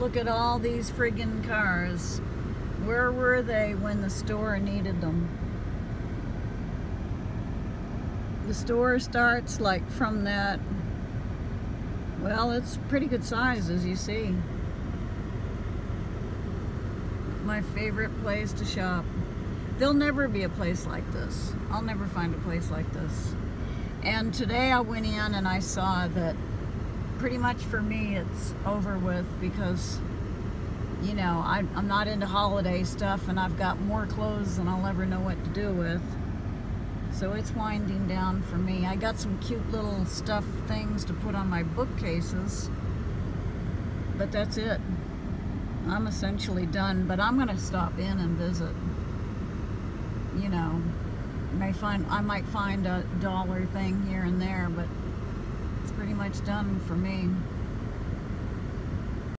look at all these friggin' cars. Where were they when the store needed them? The store starts like from that, well, it's pretty good size as you see. My favorite place to shop. There'll never be a place like this. I'll never find a place like this. And today I went in and I saw that pretty much for me it's over with because you know I, I'm not into holiday stuff and I've got more clothes than I'll ever know what to do with. So it's winding down for me. I got some cute little stuff things to put on my bookcases but that's it. I'm essentially done but I'm gonna stop in and visit. You know may find I might find a dollar thing here and there but pretty much done for me.